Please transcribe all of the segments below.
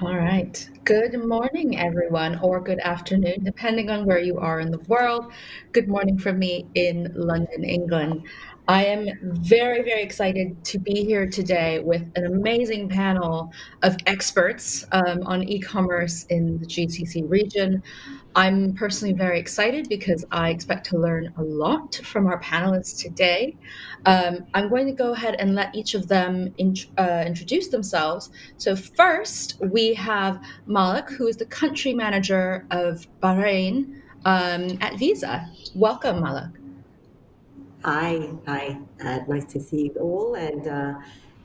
All right. Good morning, everyone, or good afternoon, depending on where you are in the world. Good morning from me in London, England. I am very, very excited to be here today with an amazing panel of experts um, on e commerce in the GCC region. I'm personally very excited because I expect to learn a lot from our panelists today. Um, I'm going to go ahead and let each of them uh, introduce themselves. So, first, we have Malik, who is the country manager of Bahrain um, at Visa. Welcome, Malik. Hi, hi. Uh, nice to see you all. And uh,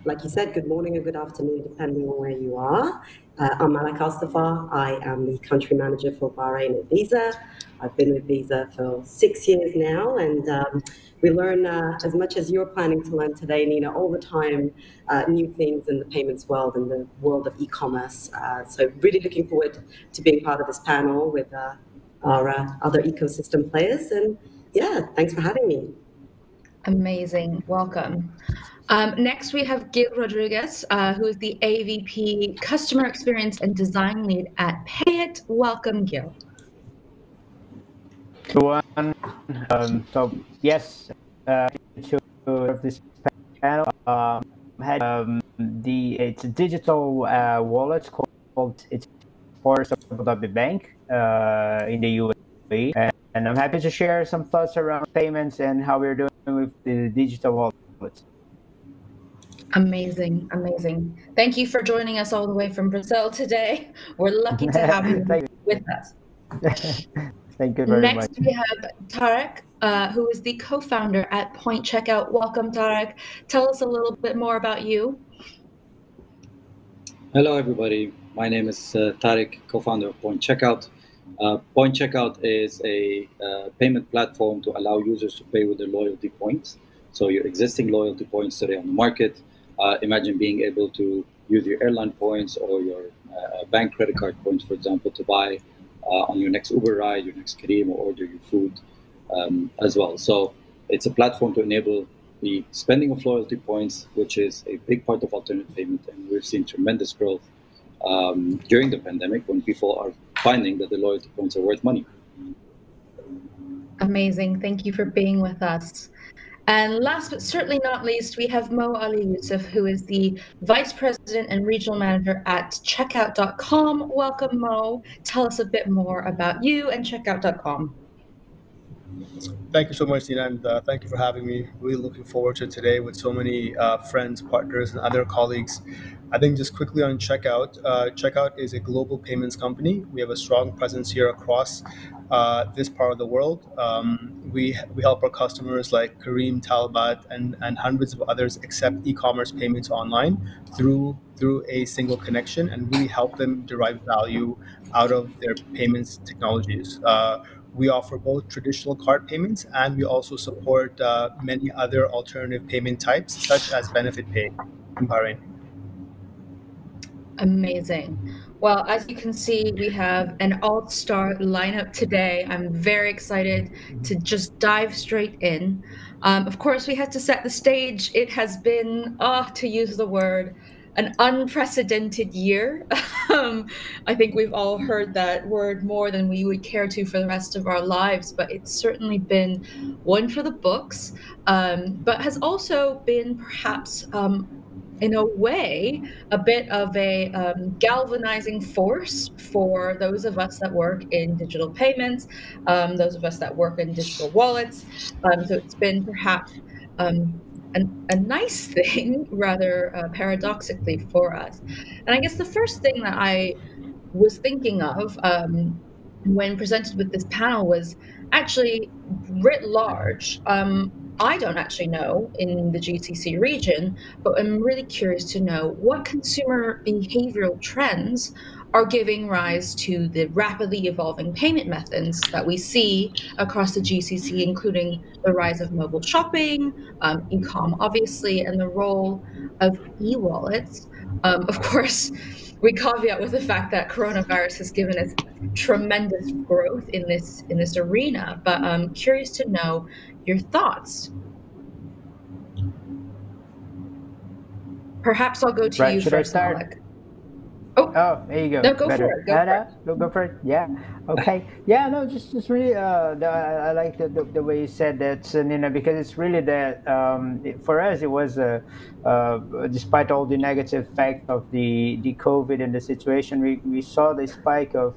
like you said, good morning or good afternoon, depending on where you are. Uh, I'm Malak Alstafa. I am the country manager for Bahrain at Visa. I've been with Visa for six years now, and um, we learn uh, as much as you're planning to learn today, Nina, all the time, uh, new things in the payments world and the world of e-commerce. Uh, so really looking forward to being part of this panel with our other ecosystem players. And yeah, thanks for having me. Amazing. Welcome. Um, next, we have Gil Rodriguez, uh, who is the AVP Customer Experience and Design Lead at Payit. Welcome, Gil. Um, so, yes, uh, to this panel, um, had um, the it's a digital uh, wallet called it's for Abu Dhabi Bank uh, in the UAE, and, and I'm happy to share some thoughts around payments and how we're doing with the digital wallets. Amazing, amazing. Thank you for joining us all the way from Brazil today. We're lucky to have you with us. Thank you very Next, much. Next, we have Tarek, uh, who is the co-founder at Point Checkout. Welcome, Tarek. Tell us a little bit more about you. Hello, everybody. My name is uh, Tarek, co-founder of Point Checkout. Uh, Point Checkout is a uh, payment platform to allow users to pay with their loyalty points. So your existing loyalty points today on the market, uh, imagine being able to use your airline points or your uh, bank credit card points, for example, to buy uh, on your next Uber ride, your next Careem, or order your food um, as well. So it's a platform to enable the spending of loyalty points, which is a big part of alternative payment, and we've seen tremendous growth um, during the pandemic when people are finding that the loyalty points are worth money. Amazing. Thank you for being with us. And last but certainly not least, we have Mo Ali Yusuf, who is the Vice President and Regional Manager at Checkout.com. Welcome, Mo. Tell us a bit more about you and Checkout.com. Thank you so much, Tina, and uh, thank you for having me. Really looking forward to today with so many uh, friends, partners, and other colleagues. I think just quickly on Checkout, uh, Checkout is a global payments company. We have a strong presence here across uh, this part of the world. Um, we, we help our customers like Careem Talabat, and, and hundreds of others accept e-commerce payments online through through a single connection and really help them derive value out of their payments technologies. We offer both traditional card payments and we also support uh, many other alternative payment types, such as Benefit Pay in Bahrain. Amazing. Well, as you can see, we have an all star lineup today. I'm very excited to just dive straight in. Um, of course, we had to set the stage. It has been, ah, oh, to use the word, an unprecedented year. um, I think we've all heard that word more than we would care to for the rest of our lives, but it's certainly been one for the books, um, but has also been perhaps. Um, in a way, a bit of a um, galvanizing force for those of us that work in digital payments, um, those of us that work in digital wallets. Um, so it's been perhaps um, an, a nice thing, rather uh, paradoxically, for us. And I guess the first thing that I was thinking of um, when presented with this panel was actually writ large. Um, I don't actually know in the GCC region, but I'm really curious to know what consumer behavioral trends are giving rise to the rapidly evolving payment methods that we see across the GCC, including the rise of mobile shopping, um, e-com, obviously, and the role of e-wallets. Um, of course, we caveat with the fact that coronavirus has given us tremendous growth in this in this arena. But I'm curious to know your thoughts. Perhaps I'll go to right, you first? Alec. Oh, oh, there you go. No, go Better. for it. Go, no, no, go for it. Yeah. Okay. Yeah. No, just, just really. Uh, the, I like the, the, the way you said that, Nina, because it's really that. Um, it, for us, it was uh, uh, despite all the negative effect of the the COVID and the situation, we, we saw the spike of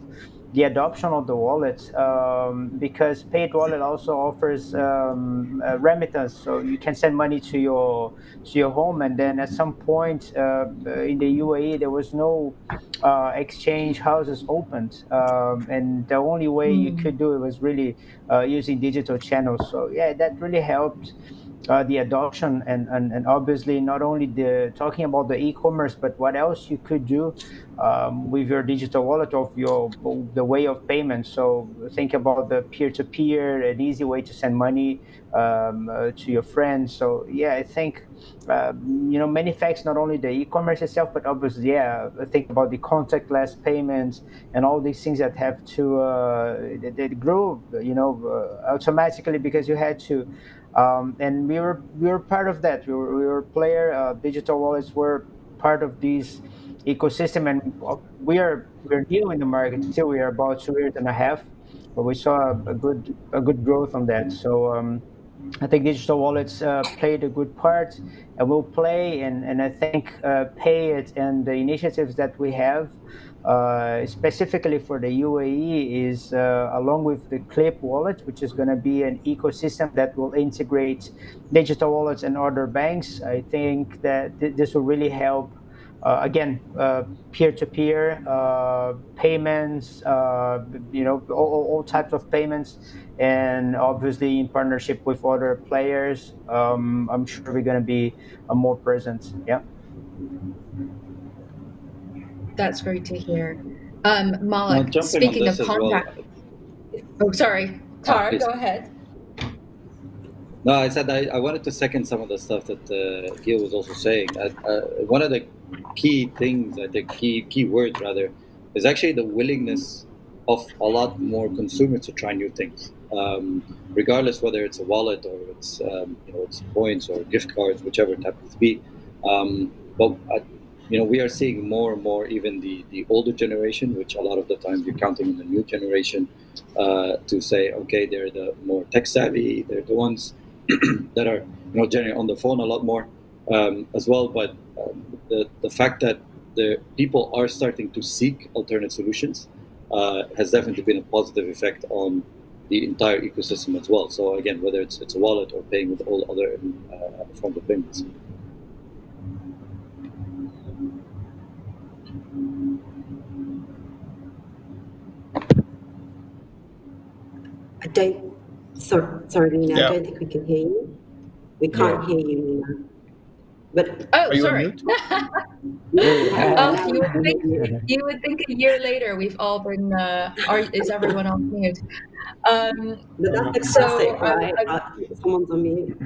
the adoption of the wallet um, because Payit wallet also offers um, remittance so you can send money to your to your home and then at some point uh, in the UAE there was no uh, exchange houses opened um, and the only way mm. you hmm. could do it was really uh, using digital channels so yeah that really helped uh, the adoption and, and, and obviously not only the talking about the e-commerce but what else you could do um, with your digital wallet of your the way of payment. So think about the peer-to-peer an easy way to send money um, uh, to your friends. So yeah i think uh, you know many facts not only the e-commerce itself but obviously yeah think about the contactless payments and all these things that have to uh, they grow you know uh, automatically because you had to um, and we were we were part of that. We were, we were player. Uh, digital wallets were part of this ecosystem, and we are we're new in the market. Still, we are about two years and a half, but we saw a, a good a good growth on that. So. Um, I think digital wallets uh, played a good part and will play, and, and I think uh, Payit and the initiatives that we have uh, specifically for the UAE is uh, along with the Klip wallet, which is going to be an ecosystem that will integrate digital wallets and other banks. I think that th- this will really help. Uh, again, uh, peer-to-peer uh, payments, uh, you know, all, all, types of payments, and obviously in partnership with other players, um, I'm sure we're going to be more present. Yeah. That's great to hear. Um, Malik, speaking of contact. Well. Oh, sorry. Tar, oh, go ahead. No, I said I, I wanted to second some of the stuff that uh, Gil was also saying. Uh, uh, one of the key things, I think, key key words rather, is actually the willingness of a lot more consumers to try new things, um, regardless whether it's a wallet or it's um, you know it's points or gift cards, whichever it happens to be. Um, but you know, we are seeing more and more even the, the older generation, which a lot of the times you're counting on the new generation uh, to say, okay, they're the more tech savvy, they're the ones that are, you know, generally on the phone a lot more um, as well. But um, the, the fact that the people are starting to seek alternate solutions uh, has definitely been a positive effect on the entire ecosystem as well. So again, whether it's, it's a wallet or paying with all other uh, forms of payments. I don't. Sorry, sorry, Nina. Yeah. I don't think we can hear you. We can't yeah. hear you, Nina. But oh, sorry. oh, you would think you would think a year later we've all been. Uh, are, is everyone on mute? Um, but that's the classic, so, right? Um, uh, someone's on mute.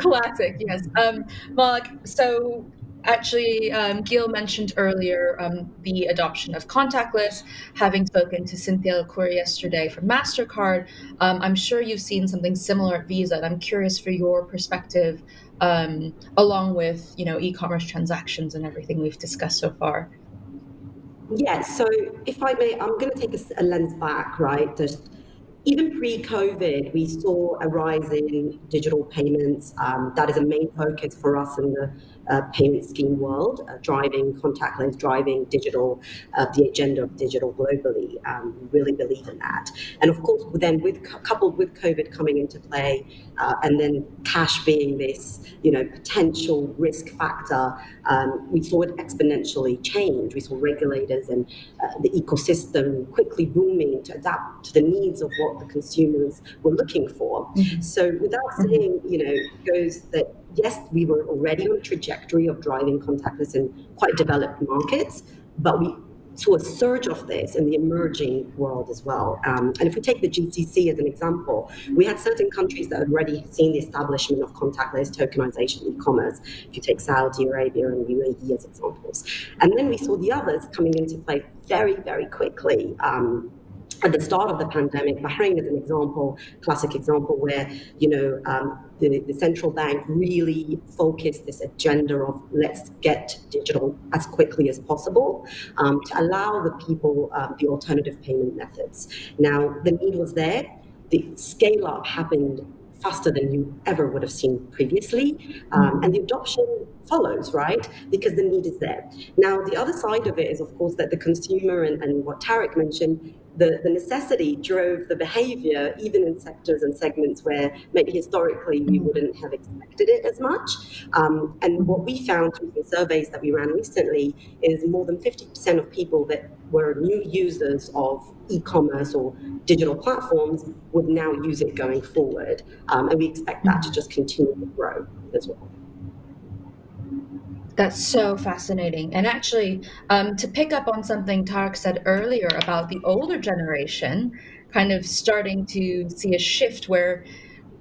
classic, yes. Um, Malik, so Actually, um, Gil mentioned earlier um, the adoption of contactless. Having spoken to Cynthia LaCour yesterday from MasterCard, um, I'm sure you've seen something similar at Visa. And I'm curious for your perspective, um, along with you know e-commerce transactions and everything we've discussed so far. Yeah. So if I may, I'm going to take a, a lens back, right? Just even pre-COVID, we saw a rise in digital payments. Um, that is a main focus for us in the uh, payment scheme world, uh, driving contactless, driving digital, uh, the agenda of digital globally. Um, we really believe in that. And of course, then with coupled with COVID coming into play, uh, and then cash being this, you know, potential risk factor, um, we saw it exponentially change. We saw regulators and uh, the ecosystem quickly booming to adapt to the needs of what the consumers were looking for. Mm-hmm. So without saying, you know, goes that yes, we were already on a trajectory of driving contactless in quite developed markets, but we saw a surge of this in the emerging world as well. Um, and if we take the GCC as an example, we had certain countries that had already seen the establishment of contactless tokenization e-commerce. If you take Saudi Arabia and UAE as examples, and then we saw the others coming into play very, very quickly. Um, at the start of the pandemic, Bahrain is an example, classic example where you know um, the, the central bank really focused this agenda of let's get digital as quickly as possible um, to allow the people um, the alternative payment methods. Now, the need was there. The scale up happened faster than you ever would have seen previously. Um, and the adoption follows, right? Because the need is there. Now, the other side of it is, of course, that the consumer and, and what Tarek mentioned the, the necessity drove the behavior, even in sectors and segments where maybe historically we mm-hmm. wouldn't have expected it as much. Um, and what we found through the surveys that we ran recently is more than 50% of people that were new users of e-commerce or digital platforms would now use it going forward. Um, and we expect that to just continue to grow as well. That's so fascinating. And actually, um, to pick up on something Tarek said earlier about the older generation kind of starting to see a shift where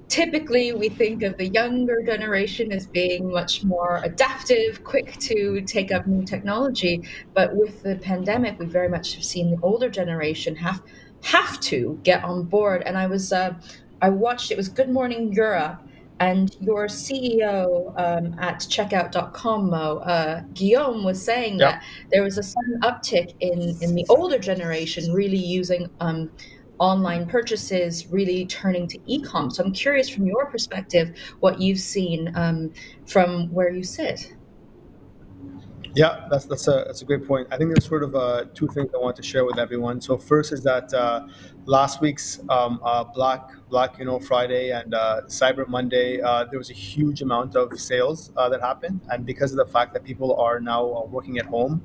typically we think of the younger generation as being much more adaptive, quick to take up new technology. But with the pandemic, we very much have seen the older generation have have to get on board. And I was uh, I watched it was Good Morning Europe and your CEO um, at checkout.com, Mo, uh, Guillaume, was saying yep. that there was a sudden uptick in, in the older generation really using um, online purchases, really turning to e-com. So I'm curious from your perspective what you've seen um, from where you sit. Yeah, that's that's a that's a great point. I think there's sort of uh, two things I want to share with everyone. So first is that uh, last week's um, uh, Black Black you know Friday and uh, Cyber Monday, uh, there was a huge amount of sales uh, that happened, and because of the fact that people are now working at home,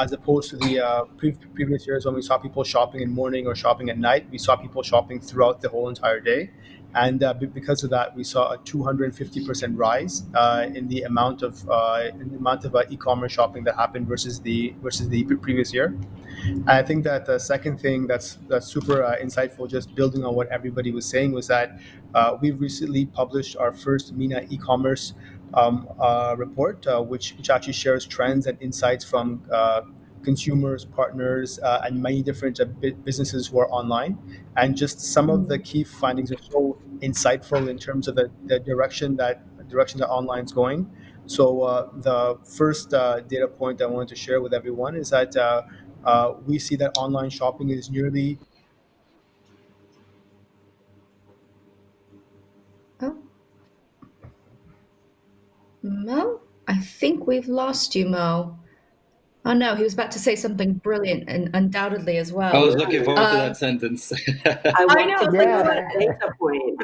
as opposed to the pre- previous years when we saw people shopping in morning or shopping at night, we saw people shopping throughout the whole entire day. And uh, because of that, we saw a 250% rise uh, in the amount of uh, the amount of uh, e-commerce shopping that happened versus the versus the previous year. And I think that the second thing that's that's super uh, insightful, just building on what everybody was saying, was that uh, we've recently published our first MENA e-commerce um, report, which which actually shares trends and insights from consumers, partners, uh, and many different uh, businesses who are online. And just some of the key findings are so insightful in terms of the, the direction that direction that online is going. So uh, the first uh, data point I wanted to share with everyone is that uh, uh, we see that online shopping is nearly Oh. Mo, I think we've lost you, Mo. Oh no, he was about to say something brilliant and undoubtedly as well. I was looking forward uh, to that um, sentence. I, I know, to yeah. like, data point.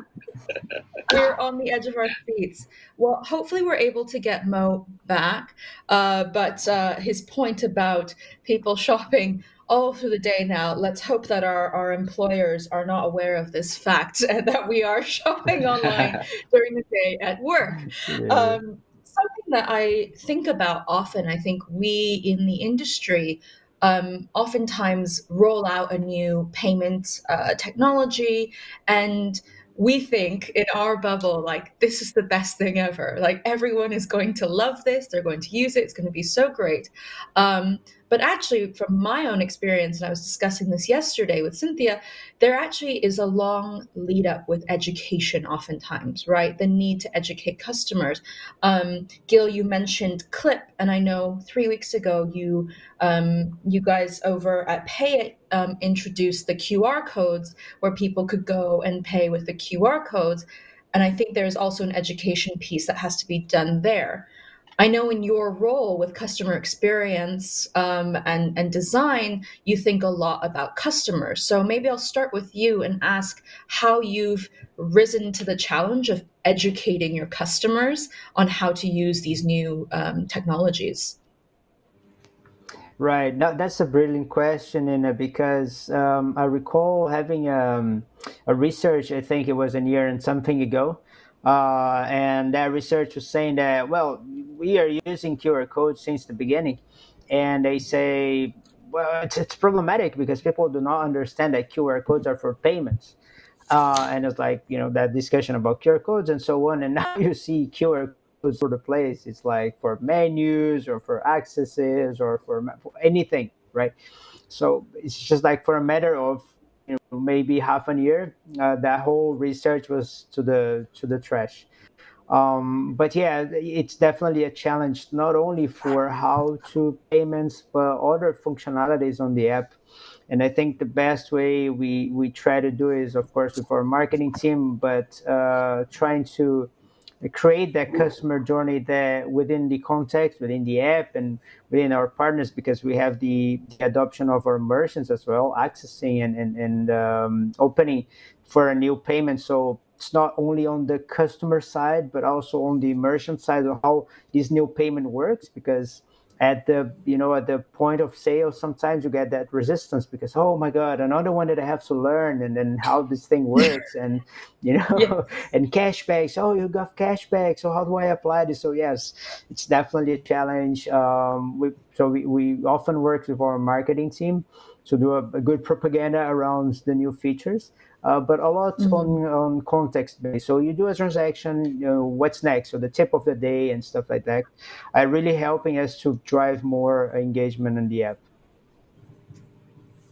we're on the edge of our seats. Well, hopefully we're able to get Mo back. Uh, but uh, his point about people shopping all through the day now, let's hope that our, our employers are not aware of this fact and that we are shopping online during the day at work. Yeah. Um, something that I think about often. I think we in the industry um, oftentimes roll out a new payment uh, technology and we think in our bubble like this is the best thing ever like everyone is going to love this they're going to use it it's going to be so great um, but actually, from my own experience, and I was discussing this yesterday with Cynthia, there actually is a long lead up with education, oftentimes, right? The need to educate customers. Um, Gil, you mentioned Klip, and I know three weeks ago you um, you guys over at Pay um, introduced the QR codes where people could go and pay with the QR codes. And I think there's also an education piece that has to be done there. I know in your role with customer experience um, and, and design, you think a lot about customers. So maybe I'll start with you and ask how you've risen to the challenge of educating your customers on how to use these new um, technologies. Right. Now, that's a brilliant question, Nina, because um, I recall having um, a research, I think it was a year and something ago, uh, and that research was saying that, well, we are using QR codes since the beginning. And they say, well, it's, it's problematic because people do not understand that QR codes are for payments. Uh, and it's like, you know, that discussion about QR codes and so on. And now you see QR codes for the place. It's like for menus or for accesses or for, for anything, right? So it's just like for a matter of you know, maybe half a year, uh, that whole research was to the to the trash. Um, but yeah, it's definitely a challenge not only for how to payments but other functionalities on the app. And I think the best way we we try to do is, of course, with our marketing team, but uh, trying to create that customer journey there within the context, within the app, and within our partners, because we have the, the adoption of our merchants as well, accessing and and, and um, opening for a new payment. So it's not only on the customer side but also on the merchant side of how this new payment works because at the you know at the point of sale sometimes you get that resistance because oh my god another one that i have to learn and then how this thing works and you know yeah. and cashbacks oh you got cashback so how do i apply this so yes it's definitely a challenge um, we, so we, we often work with our marketing team to do a, a good propaganda around the new features uh, but a lot mm-hmm. on, on context based. So you do a transaction, you know, what's next, so the tip of the day and stuff like that, are really helping us to drive more engagement in the app.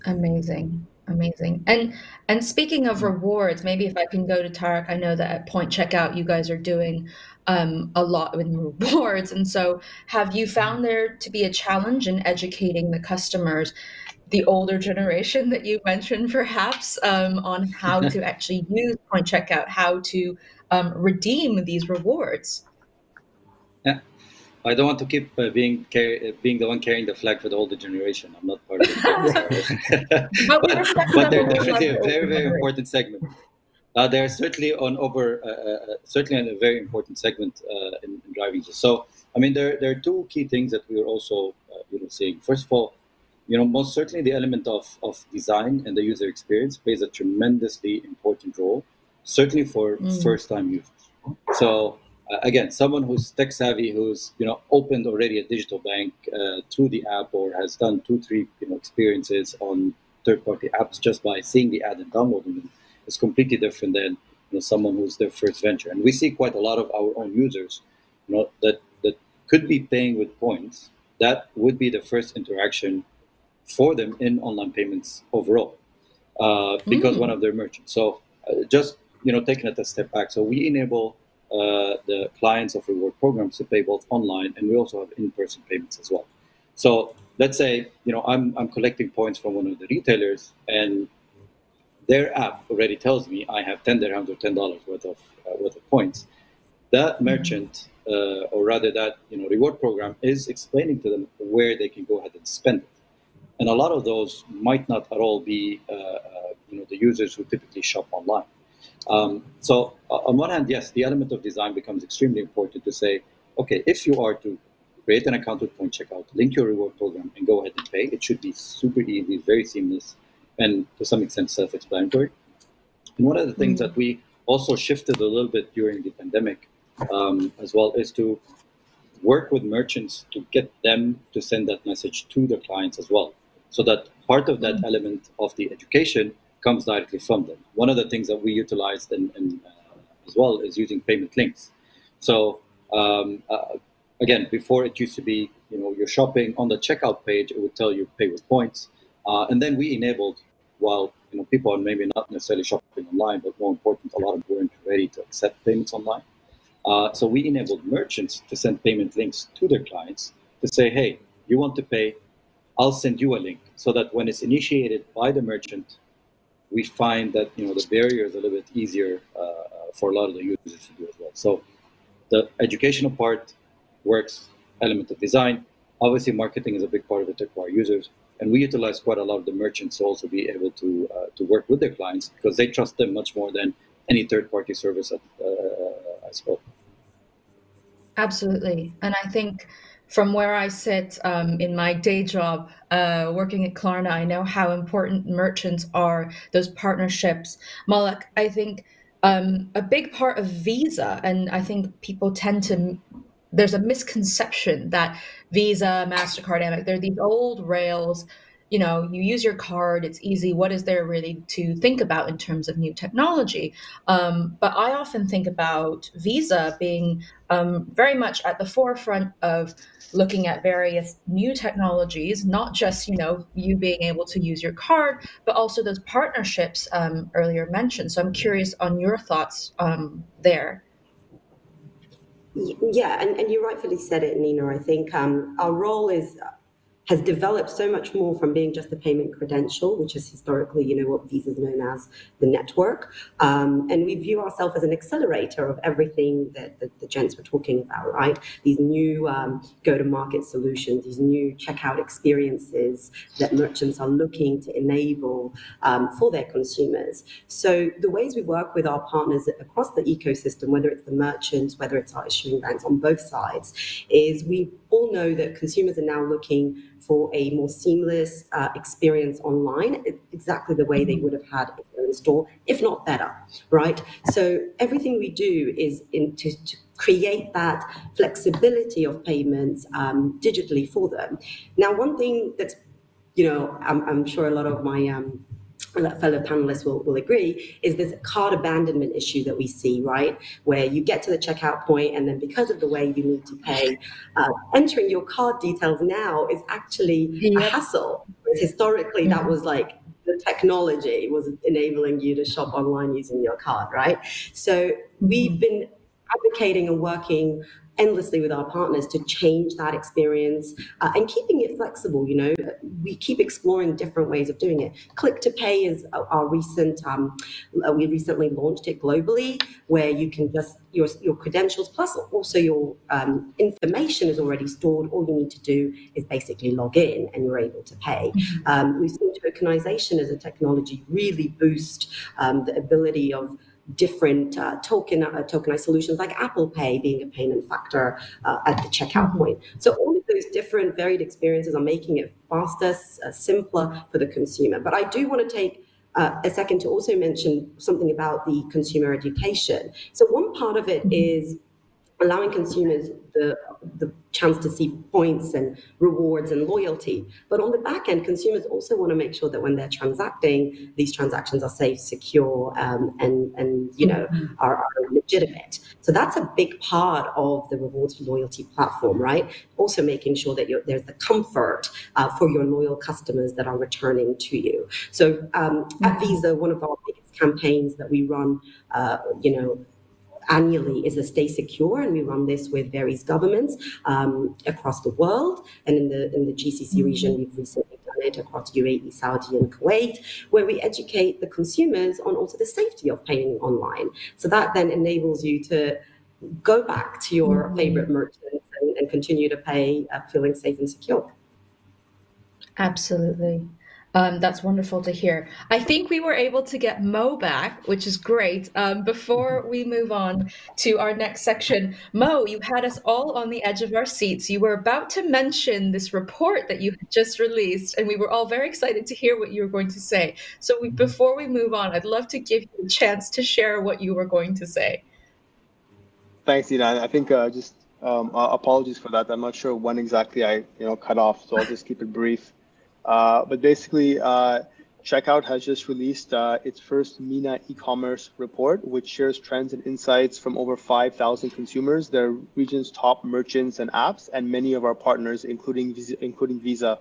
Amazing. Amazing. And and speaking of rewards, maybe if I can go to Tarek, I know that at Point Checkout you guys are doing um, a lot with rewards. And so have you found there to be a challenge in educating the customers the older generation that you mentioned, perhaps, um, on how to actually use Point Checkout, how to um, redeem these rewards. Yeah, I don't want to keep uh, being uh, being the one carrying the flag for the older generation. I'm not part of it, but, but, but they're definitely a very very important segment. Uh, they're certainly on over uh, uh, certainly on a very important segment uh, in, in, driving. So, I mean, there there are two key things that we are also you know seeing. First of all you know, most certainly the element of, of design and the user experience plays a tremendously important role, certainly for mm. first-time users. So uh, again, someone who's tech savvy, who's you know opened already a digital bank uh, through the app or has done two, three you know experiences on third-party apps just by seeing the ad and downloading them, is completely different than you know someone who's their first venture. And we see quite a lot of our own users, you know, that that could be paying with points. That would be the first interaction for them in online payments overall uh, because mm. one of their merchants. So uh, just you know taking it a step back. So we enable uh, the clients of reward programs to pay both online and we also have in-person payments as well. So let's say you know I'm I'm collecting points from one of the retailers and their app already tells me I have 10 dirhams or $10 worth of uh, worth of points. That mm-hmm. merchant, uh, or rather that you know reward program, is explaining to them where they can go ahead and spend it and a lot of those might not at all be uh, uh, you know the users who typically shop online. Um, so on one hand, yes, the element of design becomes extremely important to say, okay, if you are to create an account with Point Checkout, link your reward program, and go ahead and pay, it should be super easy, very seamless, and to some extent self-explanatory. And one of the things mm-hmm. that we also shifted a little bit during the pandemic um, as well is to work with merchants to get them to send that message to the clients as well so that part of that mm-hmm. element of the education comes directly from them. One of the things that we utilized uh, as well is using payment links. So um, uh, again, before it used to be, you know, you're shopping on the checkout page, it would tell you pay with points, uh, and then we enabled while you know people are maybe not necessarily shopping online, but more important, a lot of them weren't ready to accept payments online. Uh, so we enabled merchants to send payment links to their clients to say, hey, you want to pay I'll send you a link so that when it's initiated by the merchant, we find that you know the barrier is a little bit easier uh, uh, for a lot of the users to do as well. So the educational part works, element of design. Obviously, marketing is a big part of it to acquire users, and we utilize quite a lot of the merchants to also be able to uh, to work with their clients because they trust them much more than any third-party service at, uh, as well. Absolutely, and I think from where I sit um, in my day job, uh, working at Klarna, I know how important merchants are, those partnerships. Malak, I think um, a big part of Visa, and I think people tend to, there's a misconception that Visa, MasterCard, Amex, they're these old rails. You know you use your card it's easy. What is there really to think about in terms of new technology? Um, but i often think about visa being um, very much at the forefront of looking at various new technologies not just you know you being able to use your card but also those partnerships um, earlier mentioned so i'm curious on your thoughts um, there Yeah, and, and you rightfully said it, Nina. I think um, our role is has developed so much more from being just a payment credential, which is historically, you know, what Visa is known as the network. Um, and we view ourselves as an accelerator of everything that, the gents were talking about, right? These new um, go-to-market solutions, these new checkout experiences that merchants are looking to enable um, for their consumers. So the ways we work with our partners across the ecosystem, whether it's the merchants, whether it's our issuing banks on both sides, is we all know that consumers are now looking for a more seamless uh, experience online, exactly the way they would have had if they're in store, if not better, right? So everything we do is in, to, to create that flexibility of payments um, digitally for them. Now, one thing that's, you know, I'm, I'm sure a lot of my um, fellow panelists will, will agree, is this card abandonment issue that we see, right? Where you get to the checkout point and then because of the way you need to pay, uh, entering your card details now is actually a hassle. Historically, mm-hmm. that was like the technology was enabling you to shop online using your card, right? So we've mm-hmm. been advocating and working endlessly with our partners to change that experience uh, and keeping it flexible. You know, we keep exploring different ways of doing it. Click to pay is our recent. Um, uh, we recently launched it globally, where you can just your your credentials plus also your um, information is already stored. All you need to do is basically log in, and you're able to pay. Mm-hmm. Um, we've seen tokenization as a technology really boost um, the ability of different uh, token uh, tokenized solutions like Apple Pay being a payment factor uh, at the checkout mm-hmm. point. So all of those different varied experiences are making it faster, uh, simpler for the consumer. But I do want to take uh, a second to also mention something about the consumer education. So one part of it mm-hmm. is allowing consumers the, the chance to see points and rewards and loyalty. But on the back end, consumers also want to make sure that when they're transacting, these transactions are safe, secure, um, and and you know mm-hmm. are, are, legitimate. So that's a big part of the rewards loyalty platform, right? Also making sure that there's the comfort uh, for your loyal customers that are returning to you. So um, at mm-hmm. Visa, one of our biggest campaigns that we run, uh, you know annually is a Stay Secure, and we run this with various governments um, across the world. And in the in the GCC mm-hmm. region, we've recently done it across UAE, Saudi, and Kuwait, where we educate the consumers on also the safety of paying online. So that then enables you to go back to your mm-hmm. favorite merchants and, and, continue to pay uh, feeling safe and secure. Absolutely. Um, that's wonderful to hear. I think we were able to get Mo back, which is great. Um, before we move on to our next section, Mo, you had us all on the edge of our seats. You were about to mention this report that you had just released, and we were all very excited to hear what you were going to say. So, we, before we move on, I'd love to give you a chance to share what you were going to say. Thanks, Ina. I think uh, just um, uh, apologies for that. I'm not sure when exactly I, you know, cut off, so I'll just keep it brief. Uh, but basically, uh, Checkout has just released uh, its first MENA e-commerce report, which shares trends and insights from over 5,000 consumers, their region's top merchants and apps, and many of our partners, including Visa. Including Visa.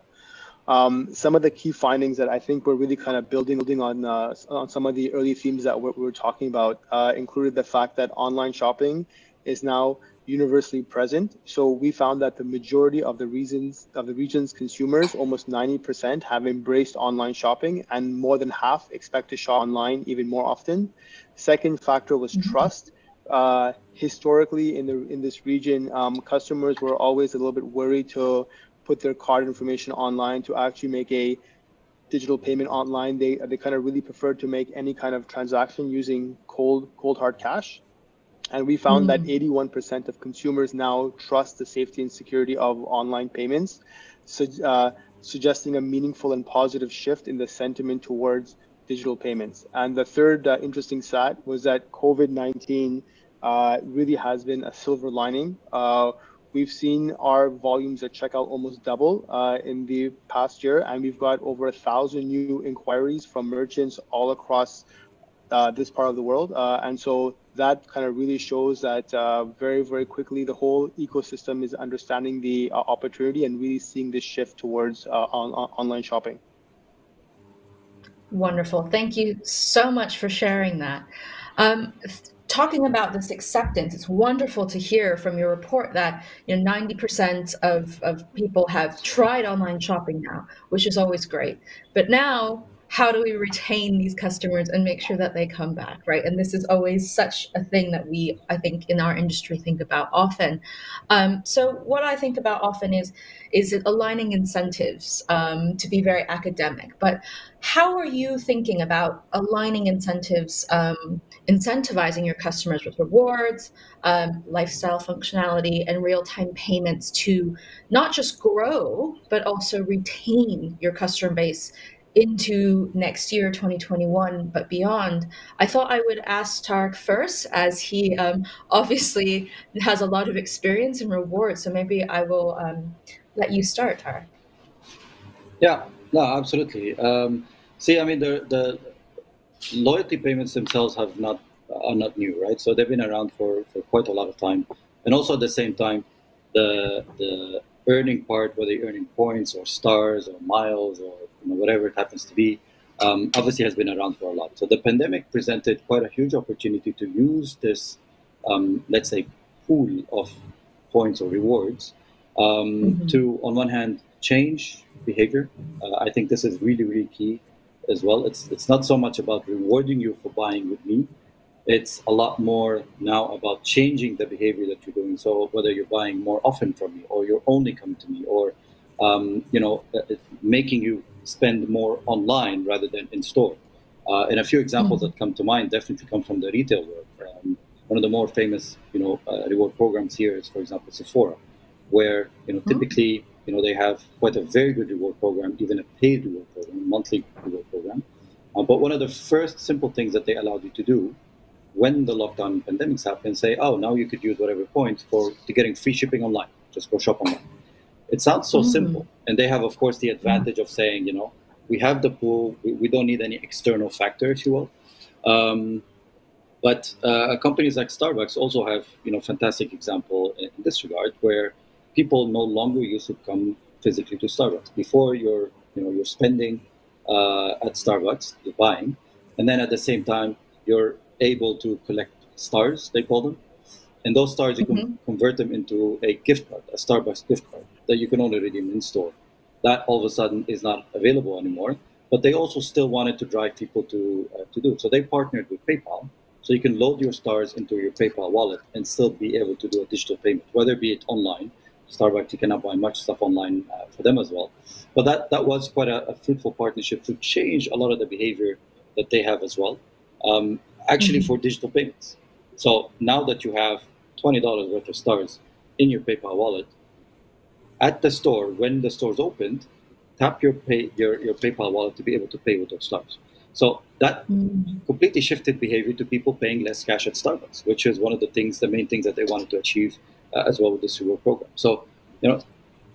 Um, some of the key findings that I think we're really kind of building, building on, uh, on some of the early themes that we're, we were talking about uh, included the fact that online shopping is now universally present. So we found that the majority of the reasons of the region's consumers, almost 90%, have embraced online shopping, and more than half expect to shop online even more often. Second factor was mm-hmm. trust. Uh, historically, in the in this region, um, customers were always a little bit worried to put their card information online to actually make a digital payment online. They they kind of really preferred to make any kind of transaction using cold cold hard cash. And we found mm-hmm. that 81% of consumers now trust the safety and security of online payments, su- uh, suggesting a meaningful and positive shift in the sentiment towards digital payments. And the third uh, interesting stat was that COVID 19 uh, really has been a silver lining. Uh, we've seen our volumes at checkout almost double uh, in the past year, and we've got over a thousand new inquiries from merchants all across uh, this part of the world. and so that kind of really shows that uh, very, very quickly the whole ecosystem is understanding the uh, opportunity and really seeing this shift towards uh, on, on, online shopping. Wonderful. Thank you so much for sharing that. Um, talking about this acceptance, it's wonderful to hear from your report that you know 90% of, of people have tried online shopping now, which is always great. But now how do we retain these customers and make sure that they come back right? And this is always such a thing that we i think in our industry think about often. Um, so what i think about often is is it aligning incentives um, to be very academic but how are you thinking about aligning incentives um, incentivizing your customers with rewards um, lifestyle functionality and real-time payments to not just grow but also retain your customer base into next year, 2021, but beyond, I thought I would ask Tarek first, as he um, obviously has a lot of experience and rewards. So maybe I will um, let you start, Tarek. Yeah, no, absolutely. Um, see, I mean, the, the loyalty payments themselves have not are not new, right? So they've been around for, for quite a lot of time, and also at the same time, the the earning part, whether you're earning points or stars or miles or you know, whatever it happens to be, um, obviously has been around for a lot. So the pandemic presented quite a huge opportunity to use this, um, let's say, pool of points or rewards um, mm-hmm. to, on one hand, change behavior. Uh, I think this is really, really key as well. It's it's not so much about rewarding you for buying with me. It's a lot more now about changing the behavior that you're doing. So whether you're buying more often from me, or you're only coming to me, or um, you know, uh, making you spend more online rather than in store. Uh, and a few examples mm-hmm. that come to mind definitely come from the retail world. Um, one of the more famous, you know, uh, reward programs here is, for example, Sephora, where you know mm-hmm. typically, you know, they have quite a very good reward program, even a paid reward program, a monthly reward program. Uh, but one of the first simple things that they allowed you to do when the lockdown pandemics happened, say, oh, now you could use whatever points for to getting free shipping online. Just go shop online. It sounds so mm-hmm. simple. And they have, of course, the advantage of saying, you know, we have the pool, we, we don't need any external factor, if you will. Um, but uh, companies like Starbucks also have, you know, fantastic example in, in this regard, where people no longer used to come physically to Starbucks. Before you're, you know, you're spending uh, at Starbucks, you're buying, and then at the same time you're able to collect stars, they call them, and those stars you mm-hmm. can convert them into a gift card, a Starbucks gift card that you can only redeem in store. That all of a sudden is not available anymore. But they also still wanted to drive people to uh, to do it. So they partnered with PayPal, so you can load your stars into your PayPal wallet and still be able to do a digital payment, whether it be it online. Starbucks, you cannot buy much stuff online uh, for them as well. But that, that was quite a, a, fruitful partnership to change a lot of the behavior that they have as well, um, actually mm-hmm. for digital payments. So now that you have $20 worth of stars in your PayPal wallet, at the store when the store's opened, tap your pay your, your PayPal wallet to be able to pay with those stars. So that mm. completely shifted behavior to people paying less cash at Starbucks, which is one of the things, the main things that they wanted to achieve uh, as well with this reward program. So, you know,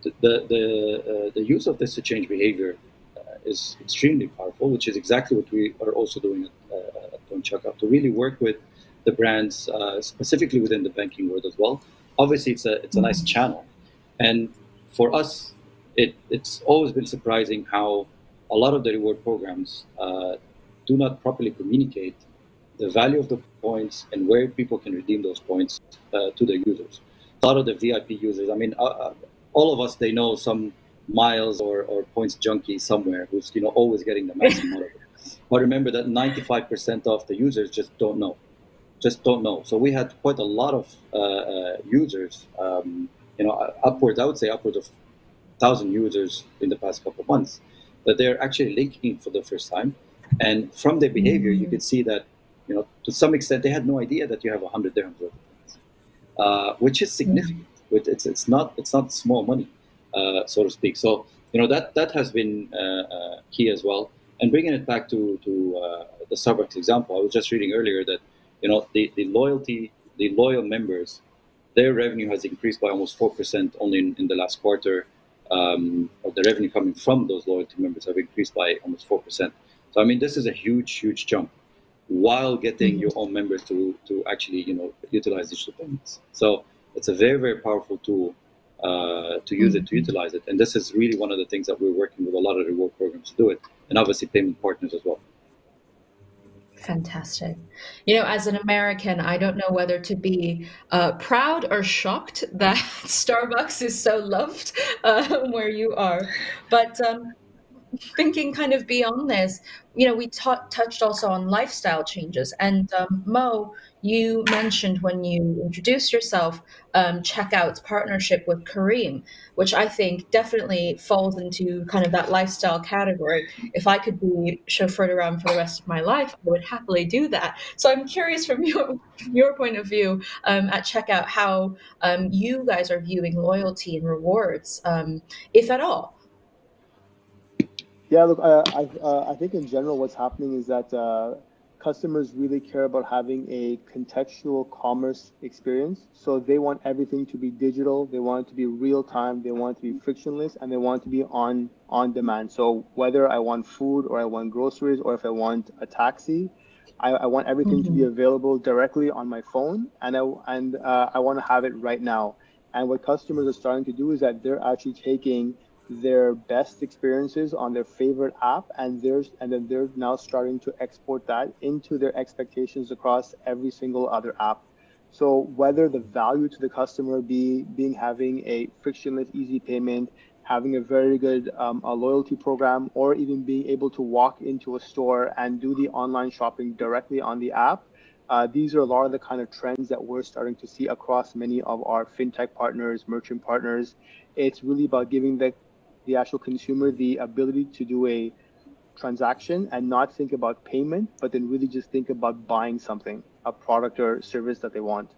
the the uh, the use of this to change behavior uh, is extremely powerful, which is exactly what we are also doing at, uh, at Point Checkout to really work with the brands, uh, specifically within the banking world as well. Obviously, it's a it's a nice mm. channel, and for us, it, it's always been surprising how a lot of the reward programs uh, do not properly communicate the value of the points and where people can redeem those points uh, to their users. A lot of the VIP users, I mean, uh, uh, all of us, they know some miles or, or points junkie somewhere who's you know always getting the maximum out of it. But remember that 95% of the users just don't know, just don't know. So we had quite a lot of uh, uh, users um, you know, upwards, I would say upwards of thousand users in the past couple of months that they're actually linking for the first time. And from their behavior, you can see that, you know, to some extent, they had no idea that you have 100 dirhams worth uh, which is significant. It's, it's not it's not small money, uh, so to speak. So you know that that has been uh, uh key as well. And bringing it back to to uh, the Starbucks example, I was just reading earlier that you know the, the loyalty, the loyal members their revenue has increased by almost 4% only in, in the last quarter. Um, the revenue coming from those loyalty members have increased by almost 4%. So, I mean, this is a huge, huge jump while getting your own members to, to actually, you know, utilize digital payments. So it's a very, very powerful tool uh, to use it, to utilize it. And this is really one of the things that we're working with a lot of reward programs to do it. And obviously payment partners as well. Fantastic. You know, as an American, I don't know whether to be uh, proud or shocked that Starbucks is so loved uh, where you are. But um, thinking kind of beyond this, you know, we t- touched also on lifestyle changes. And um, Mo, you mentioned when you introduced yourself, um, Checkout's partnership with Careem, which I think definitely falls into kind of that lifestyle category. If I could be chauffeured around for the rest of my life, I would happily do that. So I'm curious from your your point of view um, at Checkout how um, you guys are viewing loyalty and rewards, um, if at all. Yeah, look, uh, I, uh, I think in general, what's happening is that uh, customers really care about having a contextual commerce experience. So they want everything to be digital, they want it to be real time, they want it to be frictionless, and they want it to be on on demand. So whether I want food or I want groceries or if I want a taxi, I, I want everything mm-hmm. to be mm-hmm. available directly on my phone, and I and uh, I want to have it right now. And what customers are starting to do is that they're actually taking their best experiences on their favorite app and there's and then they're now starting to export that into their expectations across every single other app. So whether the value to the customer be being having a frictionless easy payment having a very good um, a loyalty program or even being able to walk into a store and do the online shopping directly on the app uh, these are a lot of the kind of trends that we're starting to see across many of our fintech partners merchant partners. It's really about giving the the actual consumer the ability to do a transaction and not think about payment, but then really just think about buying something, a product or service that they want.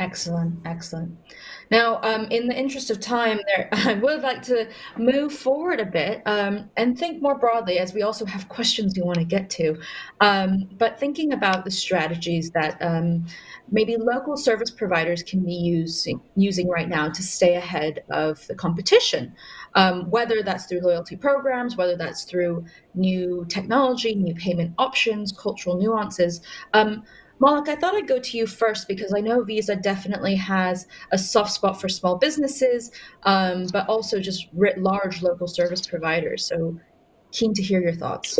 Excellent, excellent. Now, um, in the interest of time, there I would like to move forward a bit um, and think more broadly, as we also have questions we want to get to. Um, but thinking about the strategies that um, maybe local service providers can be using using right now to stay ahead of the competition, um, whether that's through loyalty programs, whether that's through new technology, new payment options, cultural nuances. Malik, I thought I'd go to you first because I know Visa definitely has a soft spot for small businesses, um, but also just writ large local service providers. So keen to hear your thoughts.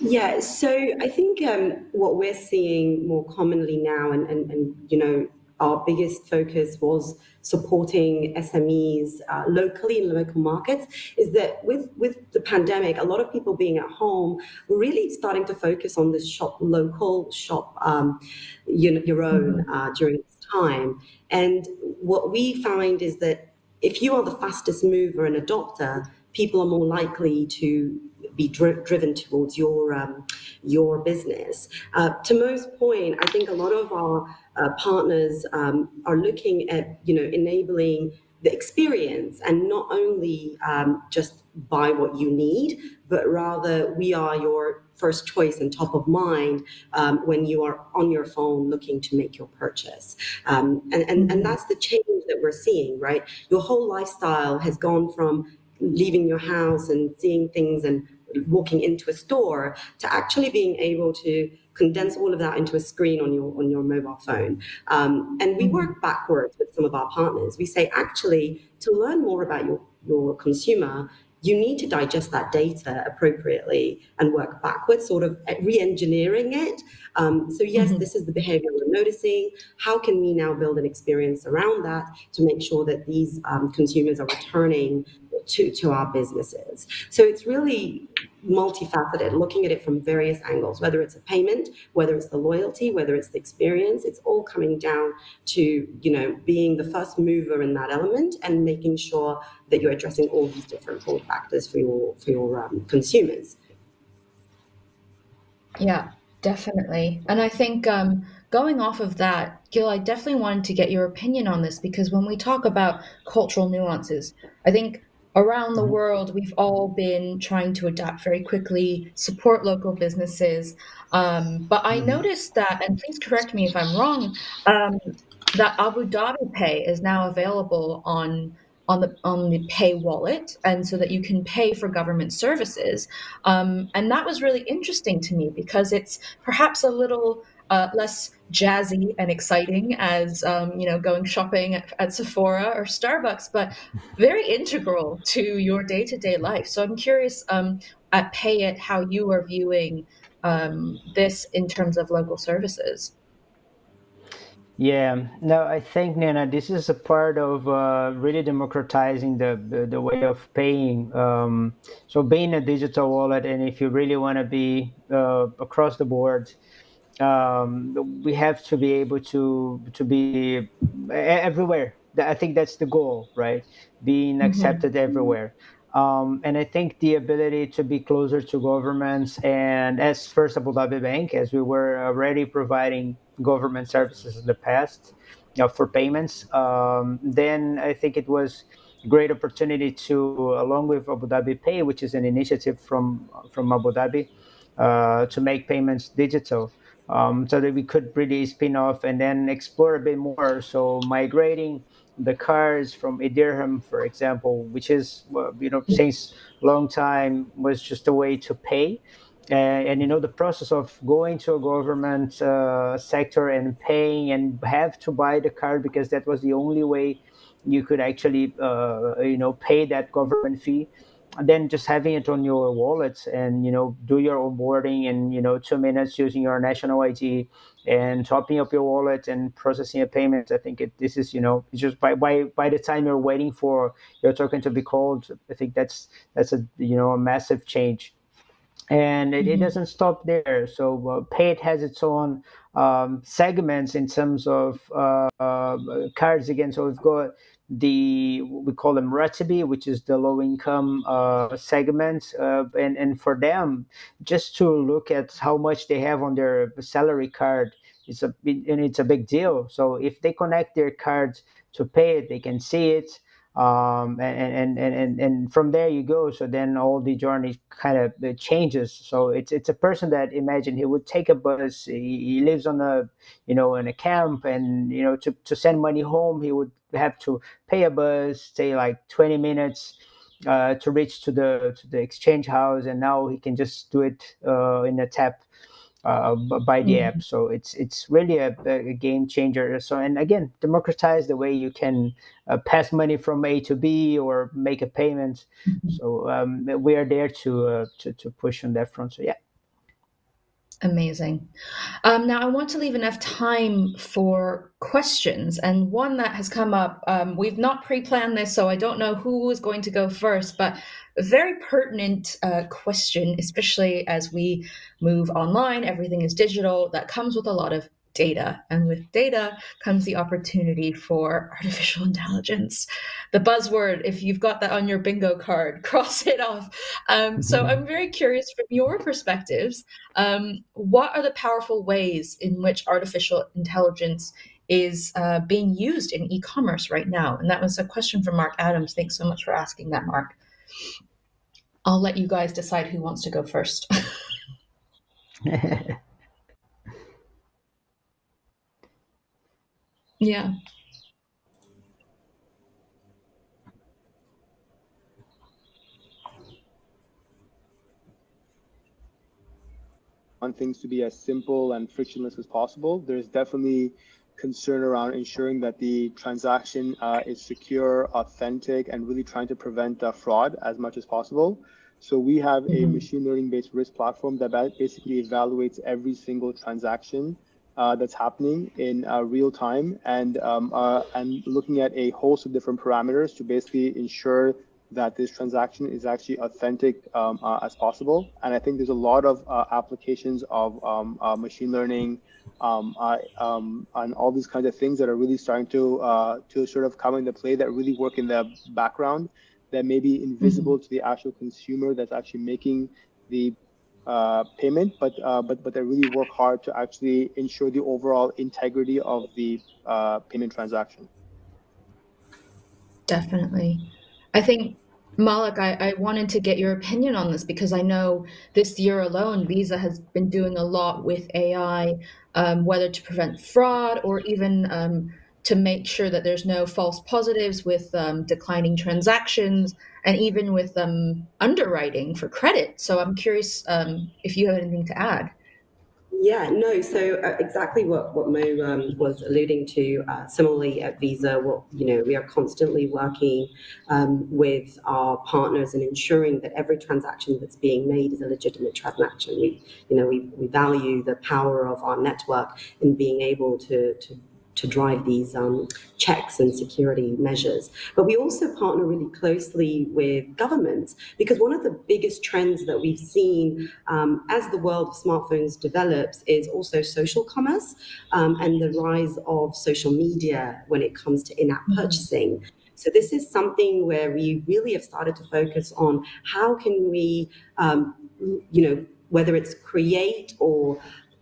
Yeah, so I think um, what we're seeing more commonly now, and, and, and you know, our biggest focus was supporting SMEs uh, locally in local markets is that with, with the pandemic, a lot of people being at home, we're really starting to focus on this shop local, shop um, you know, your own mm-hmm. uh, during this time. And what we find is that if you are the fastest mover and adopter, people are more likely to be dri- driven towards your um, your business. Uh, to Mo's point, I think a lot of our uh, partners um, are looking at you know enabling the experience and not only um, just buy what you need, but rather we are your first choice and top of mind um, when you are on your phone looking to make your purchase. Um, and, and, and that's the change that we're seeing, right? Your whole lifestyle has gone from leaving your house and seeing things and walking into a store to actually being able to condense all of that into a screen on your on your mobile phone. Um, and we mm-hmm. work backwards with some of our partners. We say actually to learn more about your your consumer, you need to digest that data appropriately and work backwards, sort of re-engineering it. Um, so yes, mm-hmm. this is the behavior we're noticing. How can we now build an experience around that to make sure that these um, consumers are returning to, to our businesses. So it's really multifaceted, looking at it from various angles, whether it's a payment, whether it's the loyalty, whether it's the experience, it's all coming down to, you know, being the first mover in that element and making sure that you're addressing all these different form factors for your for your um, consumers. Yeah, definitely. And I think um, going off of that, Gil, I definitely wanted to get your opinion on this because when we talk about cultural nuances, I think around the mm-hmm. world, we've all been trying to adapt very quickly, support local businesses. Um, but I mm-hmm. noticed that, and please correct me if I'm wrong, um, that Abu Dhabi Pay is now available on on the on the Pay wallet, and so that you can pay for government services. Um, and that was really interesting to me because it's perhaps a little uh, less jazzy and exciting as um, you know going shopping at, at, Sephora or Starbucks, but very integral to your day to day life. So I'm curious, um, at Payit how you are viewing um, this in terms of local services. Yeah, no, I think Nina, this is a part of uh, really democratizing the, the, the way of paying. Um, so being a digital wallet, and if you really want to be uh, across the board, um, we have to be able to to be everywhere. I think that's the goal, right? Being mm-hmm. accepted mm-hmm. everywhere. Um, and I think the ability to be closer to governments and as First Abu Dhabi Bank, as we were already providing government services in the past you know, for payments, um, then I think it was a great opportunity to, along with Abu Dhabi Pay, which is an initiative from from Abu Dhabi, uh, to make payments digital. Um, so that we could really spin off and then explore a bit more. So migrating the cars from e-Dirham, for example, which is you know since long time was just a way to pay, and, and you know the process of going to a government uh, sector and paying and have to buy the card because that was the only way you could actually uh, you know pay that government fee then just having it on your wallet and you know do your onboarding in you know two minutes using your national id and topping up your wallet and processing a payment i think it, this is you know just by, by by the time you're waiting for your token to be called i think that's that's a you know a massive change and it, mm-hmm. it doesn't stop there so uh, Payit has its own um, segments in terms of uh, uh, cards again so we've got the we call them Ratibi, which is the low income uh, segment, uh, and and for them, just to look at how much they have on their salary card, it's a and it's a big deal. So if they connect their cards to Payit, they can see it um, and, and, and, and from there you go. So then all the journey kind of uh, changes. So it's, it's a person that imagine he would take a bus. He, he lives on a, you know, in a camp and, you know, to, to send money home, he would have to pay a bus, stay like 20 minutes, uh, to reach to the, to the exchange house. And now he can just do it, uh, in a tap uh, by the mm-hmm. app. So it's it's really a, a, game changer. So and again, democratize the way you can uh, pass money from A to B or make a payment. Mm-hmm. So um, we are there to, uh, to to push on that front. So yeah. Amazing. Um, now, I want to leave enough time for questions. And one that has come up, um, we've not pre planned this, so I don't know who is going to go first, but a very pertinent uh, question, especially as we move online, everything is digital, that comes with a lot of data. And with data comes the opportunity for artificial intelligence. The buzzword, if you've got that on your bingo card, cross it off. Um, so mm-hmm. I'm very curious from your perspectives, um, what are the powerful ways in which artificial intelligence is uh, being used in e-commerce right now? And that was a question from Mark Adams. Thanks so much for asking that, Mark. I'll let you guys decide who wants to go first. yeah. want things to be as simple and frictionless as possible. There's definitely concern around ensuring that the transaction uh, is secure, authentic, and really trying to prevent uh, fraud as much as possible. So we have a mm-hmm. machine learning based risk platform that basically evaluates every single transaction uh, that's happening in uh, real time and um, uh, and looking at a host of different parameters to basically ensure that this transaction is actually authentic um, uh, as possible. And I think there's a lot of uh, applications of um, uh, machine learning um, um, and all these kinds of things that are really starting to to sort of come into play that really work in the background that may be invisible mm-hmm. to the actual consumer that's actually making the uh, payment, but uh, but but they really work hard to actually ensure the overall integrity of the uh, payment transaction. Definitely, I think Malik, I, I wanted to get your opinion on this because I know this year alone, Visa has been doing a lot with AI, um, whether to prevent fraud or even um, to make sure that there's no false positives with um, declining transactions and even with um, underwriting for credit. So I'm curious um, if you have anything to add. Yeah, no. So uh, exactly what what Mo um, was alluding to. Uh, similarly, at Visa, what you know, we are constantly working um, with our partners and ensuring that every transaction that's being made is a legitimate transaction. We, you know, we, we value the power of our network in being able to to to drive these um, checks and security measures. But we also partner really closely with governments because one of the biggest trends that we've seen um, as the world of smartphones develops is also social commerce um, and the rise of social media when it comes to in app mm-hmm. purchasing. So this is something where we really have started to focus on how can we, um, you know, whether it's create or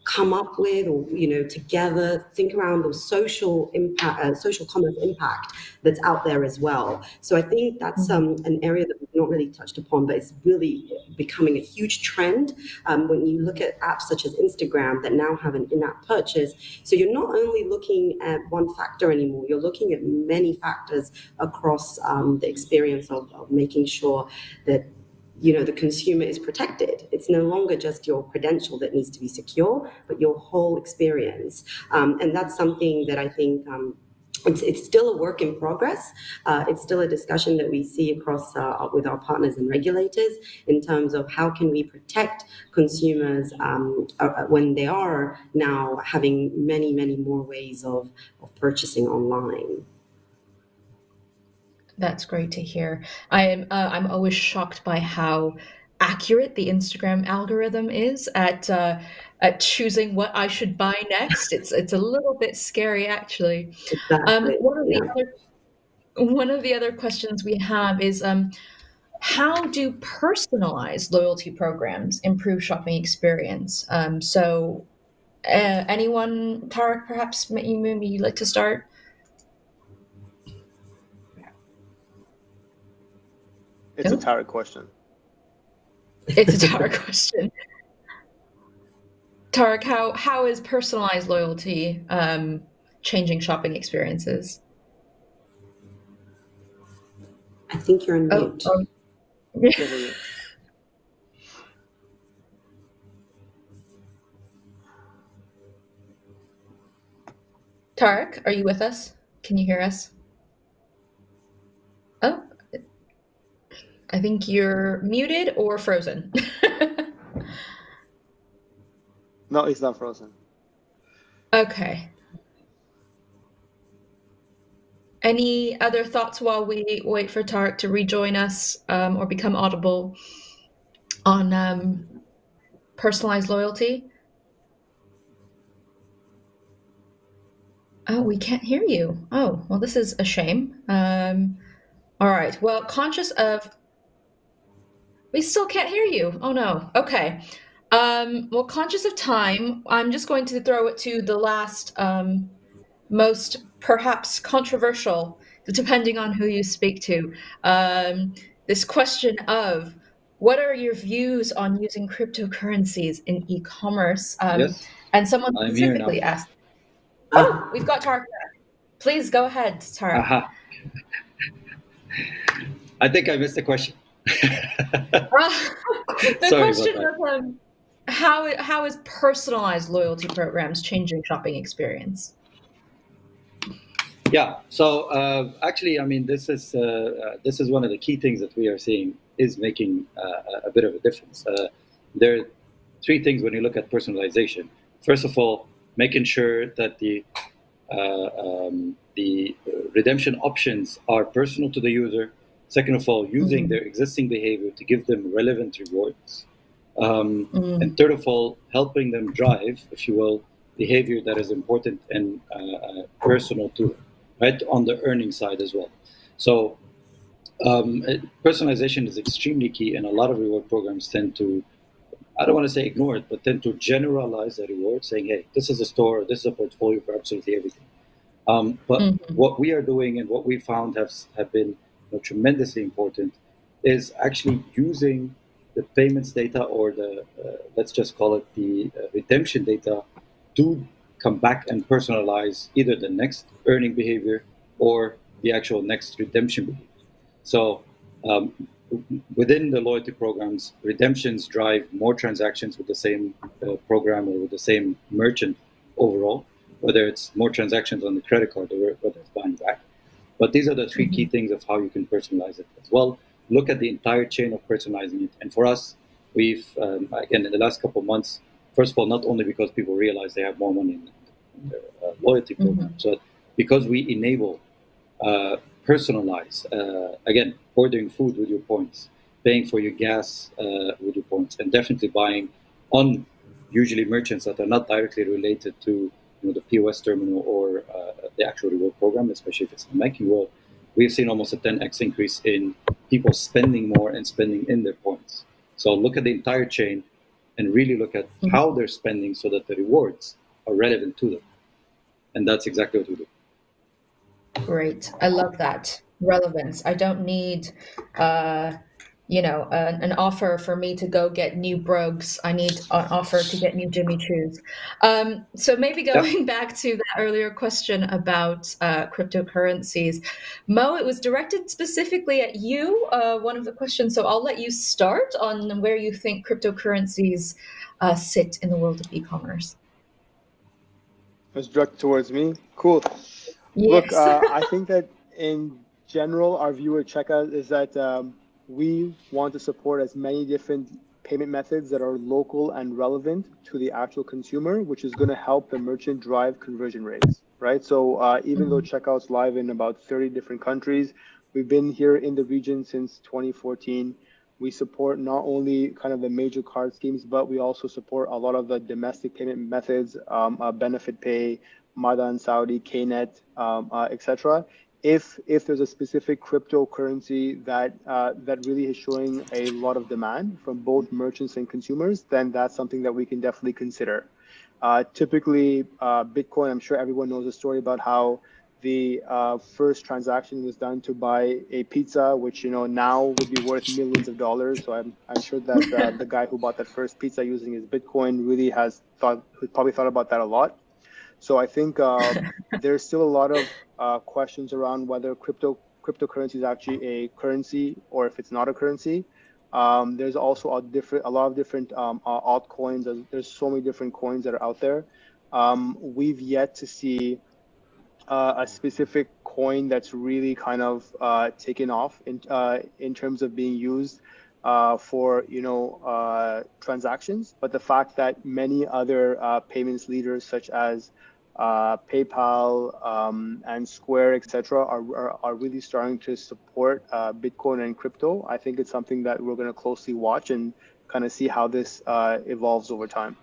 come up with or you know together think around the social impact uh, social commerce impact that's out there as well so i think that's mm-hmm. um, an area that we've not really touched upon but it's really becoming a huge trend um, when you look at apps such as instagram that now have an in-app purchase so you're not only looking at one factor anymore you're looking at many factors across um, the experience of, of making sure that you know the consumer is protected it's no longer just your credential that needs to be secure but your whole experience um, and that's something that i think um, it's, it's still a work in progress. Uh, it's still a discussion that we see across uh, with our partners and regulators in terms of how can we protect consumers um, uh, uh when they are now having many, many more ways of, of purchasing online. That's great to hear. I am uh, I'm always shocked by how accurate the Instagram algorithm is at uh, at choosing what I should buy next. It's it's a little bit scary actually. Exactly. Um, one of the yeah. other one of the other questions we have is um, how do personalized loyalty programs improve shopping experience? Um, so, uh, anyone, Tarek, perhaps maybe you'd like to start. It's a Tarek question. It's a Tarek question. Tarek, how how is personalized loyalty um, changing shopping experiences? I think you're on oh, mute. Um, yeah. Tarek, are you with us? Can you hear us? Oh, I think you're muted or frozen. no, it's not frozen. Okay. Any other thoughts while we wait for Tarek to rejoin us um, or become audible on um, personalized loyalty? Oh, we can't hear you. Oh, well, this is a shame. Um, all right. Well, conscious of we still can't hear you. Oh no. Okay. Um, well, conscious of time, I'm just going to throw it to the last, um, most perhaps controversial, depending on who you speak to. Um, this question of what are your views on using cryptocurrencies in e-commerce? Um, yes. And someone I'm specifically asked. Oh, we've got Tarek. Please go ahead, Tarek. Uh-huh. I think I missed the question. the Sorry question was um, how how is personalized loyalty programs changing shopping experience? Yeah, so uh, actually, I mean, this is uh, uh, this is one of the key things that we are seeing is making uh, a bit of a difference. Uh, there are three things when you look at personalization. First of all, making sure that the uh, um, the redemption options are personal to the user Second of all, using mm-hmm. their existing behavior to give them relevant rewards. Um, mm-hmm. And third of all, helping them drive, if you will, behavior that is important and uh, uh, personal to them, right? On the earning side as well. So um, personalization is extremely key, and a lot of reward programs tend to, I don't want to say ignore it, but tend to generalize the reward, saying, hey, this is a store, this is a portfolio for absolutely everything. Um, but mm-hmm. what we are doing and what we found have, have been tremendously important is actually using the payments data or the uh, let's just call it the uh, redemption data to come back and personalize either the next earning behavior or the actual next redemption behavior. So um, within the loyalty programs, redemptions drive more transactions with the same uh, program or with the same merchant overall, whether it's more transactions on the credit card or whether it's buying back. But these are the 3 mm-hmm. key things of how you can personalize it as well. Look at the entire chain of personalizing it. And for us, we've, um, again, in the last couple of months, first of all, not only because people realize they have more money in, their uh, loyalty program, mm-hmm. so because we enable uh, personalize, uh, again, ordering food with your points, paying for your gas uh, with your points, and definitely buying on usually merchants that are not directly related to you know, the POS terminal or uh, the actual reward program, especially if it's in the banking world. We've seen almost a 10x increase in people spending more and spending in their points. So look at the entire chain and really look at mm-hmm. how they're spending so that the rewards are relevant to them. And that's exactly what we do. Great. I love that relevance. I don't need, uh, you know, an, an, offer for me to go get new brogues. I need an offer to get new Jimmy Choos. Um, so maybe going yep. back to that earlier question about uh, cryptocurrencies, Mo, it was directed specifically at you. Uh, one of the questions. So I'll let you start on where you think cryptocurrencies uh, sit in the world of e-commerce. It's directed towards me. Cool. Yes. Look, uh, I think that in general, our view at Checkout is that um, we want to support as many different payment methods that are local and relevant to the actual consumer, which is going to help the merchant drive conversion rates, right? So uh, even mm-hmm. though Checkout's live in about 30 different countries, we've been here in the region since 2014. We support not only kind of the major card schemes, but we also support a lot of the domestic payment methods, um, uh, Benefit Pay, Madan Saudi, KNet, um, uh, etc. If if there's a specific cryptocurrency that uh, that really is showing a lot of demand from both merchants and consumers, then that's something that we can definitely consider. Uh, typically, uh, Bitcoin. I'm sure everyone knows the story about how the uh, first transaction was done to buy a pizza, which you know now would be worth millions of dollars. So I'm I'm sure that uh, the guy who bought that first pizza using his Bitcoin really has thought probably thought about that a lot. So I think uh, there's still a lot of uh, questions around whether crypto cryptocurrency is actually a currency or if it's not a currency. Um, there's also a different, a lot of different um, uh, altcoins. There's, there's, so many different coins that are out there. Um, we've yet to see uh, a specific coin that's really kind of uh, taken off in uh, in terms of being used uh, for you know uh, transactions, but the fact that many other uh, payments leaders such as uh, PayPal um, and Square, etc., are, are, are really starting to support uh, Bitcoin and crypto. I think it's something that we're going to closely watch and kind of see how this uh, evolves over time.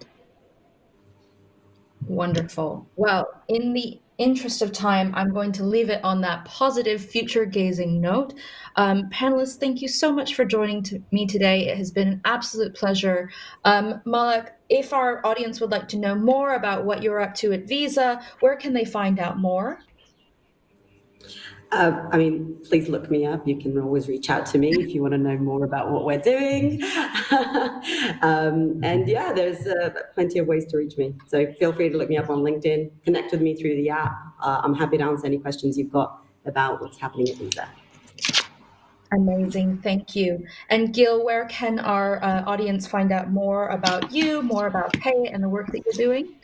Wonderful. Well, in the interest of time, I'm going to leave it on that positive future gazing note. Um, panelists, thank you so much for joining to me today. It has been an absolute pleasure. Um, Malak, if our audience would like to know more about what you're up to at Visa, where can they find out more? Uh, I mean, please look me up. You can always reach out to me if you want to know more about what we're doing. um, and yeah, there's uh, plenty of ways to reach me. So feel free to look me up on LinkedIn, connect with me through the app. Uh, I'm happy to answer any questions you've got about what's happening at Visa. Amazing, thank you. And Gil, where can our uh, audience find out more about you, more about Pay and the work that you're doing?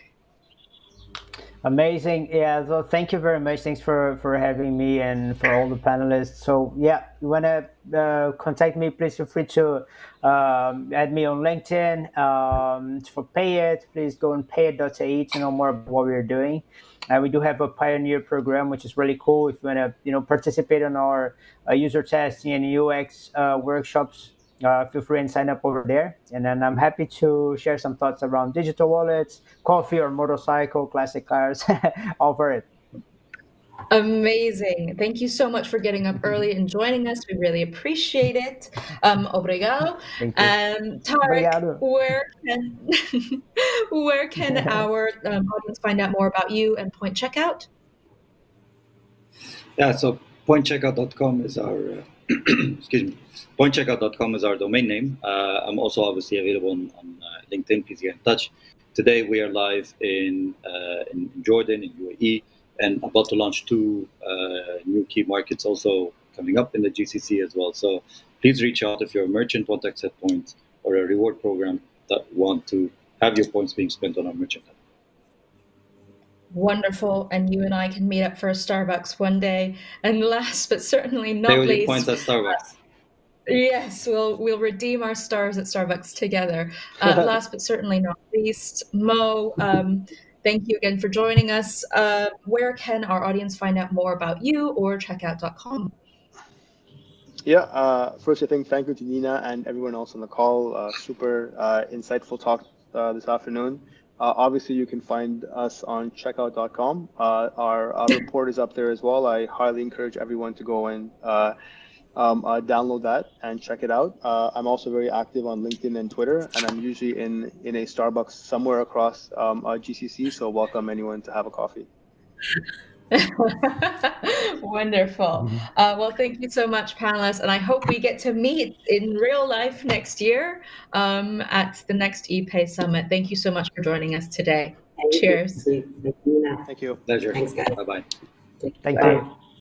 Amazing. Yeah. So thank you very much. Thanks for, for having me and for all the panelists. So yeah, you want to uh, contact me, please feel free to um, add me on LinkedIn. Um, for Payit, please go on payit.ai to know more about what we're doing. Uh, we do have a pioneer program, which is really cool. If you want to, you know, participate in our uh, user testing and UX uh, workshops, uh, feel free and sign up over there. And then I'm happy to share some thoughts around digital wallets, coffee or motorcycle, classic cars, all for it. Amazing. Thank you so much for getting up early and joining us. We really appreciate it. Um, obrigado. Um, Tarek, where can, where can our um, audience find out more about you and Point Checkout? Yeah, so pointcheckout.com is our uh, excuse me, pointcheckout.com is our domain name. Uh, I'm also obviously available on, on uh, LinkedIn. Please get in touch. Today we are live in uh, in Jordan, in UAE, and about to launch two uh, new key markets also coming up in the GCC as well. So please reach out if you're a merchant want to accept points or a reward program that want to have your points being spent on our merchant. Wonderful. And you and I can meet up for a Starbucks one day. And last but certainly not Pay with your least, points at Starbucks. Yes, we'll we'll redeem our stars at Starbucks together. Uh, last but certainly not least, Mo, um, thank you again for joining us. Uh, where can our audience find out more about you or checkout.com? Yeah, uh, first I think thank you to Nina and everyone else on the call. Uh, super uh, insightful talk uh, this afternoon. Uh, obviously, you can find us on checkout.com. Uh, our, our report is up there as well. I highly encourage everyone to go and um, download that and check it out. I'm also very active on LinkedIn and Twitter, and I'm usually in, in a Starbucks somewhere across um, GCC, so welcome anyone to have a coffee. Wonderful. Mm-hmm. Uh, well, thank you so much, panelists, and I hope we get to meet in real life next year um, at the next ePay Summit. Thank you so much for joining us today. Thank Cheers. You. Thank you. Pleasure. Thanks, guys. Bye bye. Thank you.